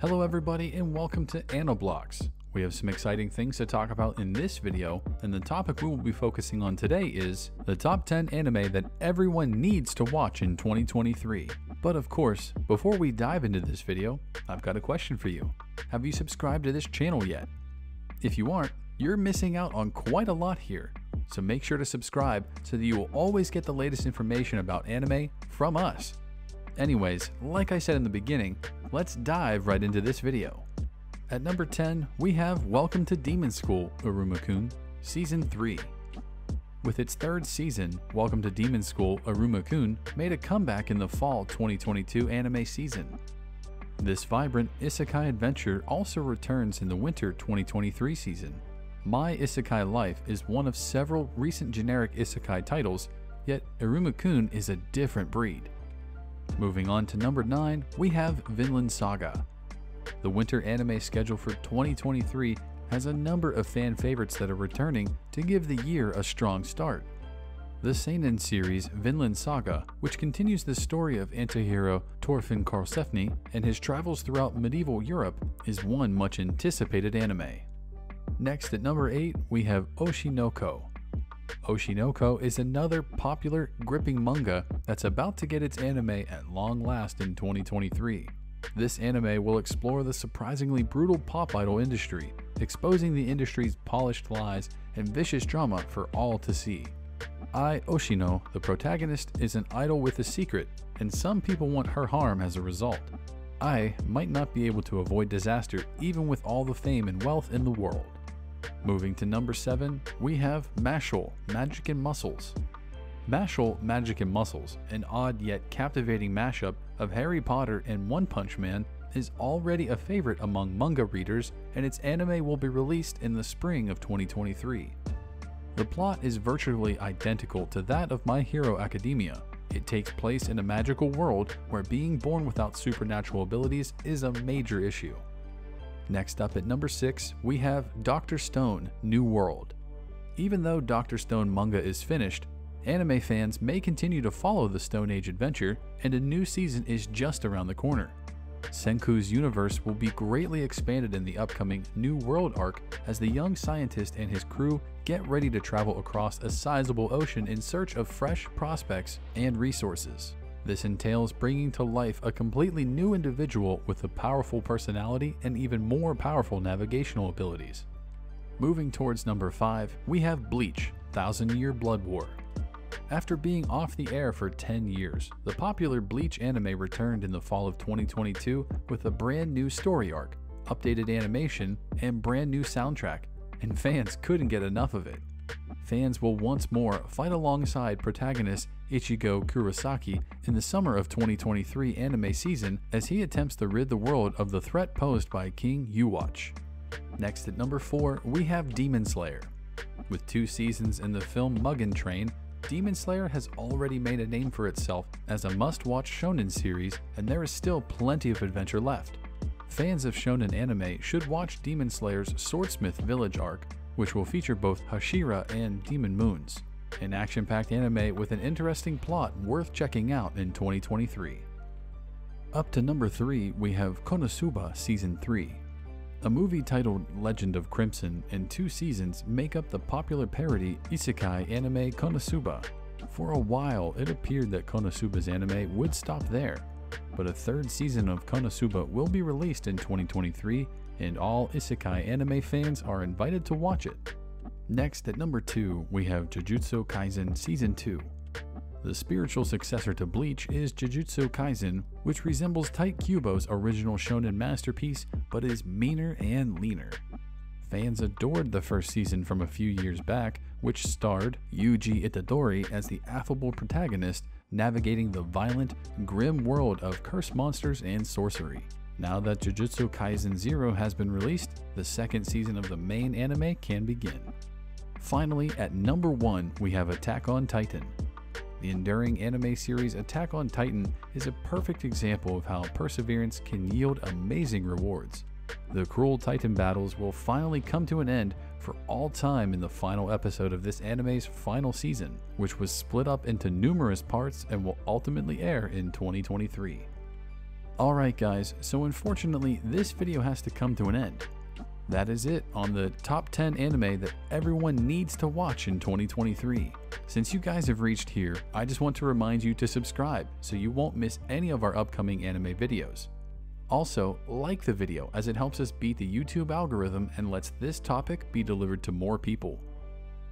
Hello everybody and welcome to AniBlox. We have some exciting things to talk about in this video, and the topic we will be focusing on today is the top 10 anime that everyone needs to watch in 2023. But of course, before we dive into this video, I've got a question for you. Have you subscribed to this channel yet? If you aren't, you're missing out on quite a lot here. So make sure to subscribe so that you will always get the latest information about anime from us. Anyways, like I said in the beginning, let's dive right into this video. At number 10, we have Welcome to Demon School, Iruma-kun, Season 3. With its third season, Welcome to Demon School, Iruma-kun made a comeback in the fall 2022 anime season. This vibrant isekai adventure also returns in the winter 2023 season. My Isekai Life is one of several recent generic isekai titles, yet Iruma-kun is a different breed. Moving on to number 9, we have Vinland Saga. The winter anime schedule for 2023 has a number of fan favorites that are returning to give the year a strong start. The seinen series Vinland Saga, which continues the story of antihero Thorfinn Karlsefni and his travels throughout medieval Europe, is one much anticipated anime. Next at number 8, we have Oshinoko. Oshinoko is another popular, gripping manga that's about to get its anime at long last in 2023. This anime will explore the surprisingly brutal pop idol industry, exposing the industry's polished lies and vicious drama for all to see. Ai Oshino, the protagonist, is an idol with a secret, and some people want her harm as a result. Ai might not be able to avoid disaster even with all the fame and wealth in the world. Moving to number 7, we have Mashle, Magic and Muscles. Mashle, Magic and Muscles, an odd yet captivating mashup of Harry Potter and One Punch Man, is already a favorite among manga readers, and its anime will be released in the spring of 2023. The plot is virtually identical to that of My Hero Academia. It takes place in a magical world where being born without supernatural abilities is a major issue. Next up at number 6, we have Dr. Stone New World. Even though Dr. Stone manga is finished, anime fans may continue to follow the Stone Age adventure, and a new season is just around the corner. Senku's universe will be greatly expanded in the upcoming New World arc as the young scientist and his crew get ready to travel across a sizable ocean in search of fresh prospects and resources. This entails bringing to life a completely new individual with a powerful personality and even more powerful navigational abilities. Moving towards number 5, we have Bleach Thousand Year Blood War. After being off the air for 10 years, the popular Bleach anime returned in the fall of 2022 with a brand new story arc, updated animation, and brand new soundtrack, and fans couldn't get enough of it. Fans will once more fight alongside protagonist Ichigo Kurosaki in the summer of 2023 anime season as he attempts to rid the world of the threat posed by King Yhwach. Next at number 4, we have Demon Slayer. With two seasons in the film Mugen Train, Demon Slayer has already made a name for itself as a must watch shonen series, and there is still plenty of adventure left. Fans of shonen anime should watch Demon Slayer's Swordsmith Village arc, which will feature both Hashira and Demon Moons, an action packed anime with an interesting plot worth checking out in 2023. Up to number 3, we have Konosuba Season 3. A movie titled Legend of Crimson and two seasons make up the popular parody isekai anime Konosuba. For a while, it appeared that Konosuba's anime would stop there, but a third season of Konosuba will be released in 2023, and all isekai anime fans are invited to watch it. Next, at number 2, we have Jujutsu Kaisen Season 2. The spiritual successor to Bleach is Jujutsu Kaisen, which resembles Tite Kubo's original shonen masterpiece but is meaner and leaner. Fans adored the first season from a few years back, which starred Yuji Itadori as the affable protagonist navigating the violent, grim world of cursed monsters and sorcery. Now that Jujutsu Kaisen Zero has been released, the second season of the main anime can begin. Finally, at number 1, we have Attack on Titan. The enduring anime series Attack on Titan is a perfect example of how perseverance can yield amazing rewards. The cruel Titan battles will finally come to an end for all time in the final episode of this anime's final season, which was split up into numerous parts and will ultimately air in 2023. Alright guys, so unfortunately this video has to come to an end. That is it on the top 10 anime that everyone needs to watch in 2023. Since you guys have reached here, I just want to remind you to subscribe so you won't miss any of our upcoming anime videos. Also, like the video as it helps us beat the YouTube algorithm and lets this topic be delivered to more people.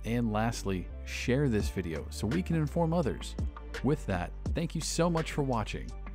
And lastly, share this video so we can inform others. With that, thank you so much for watching.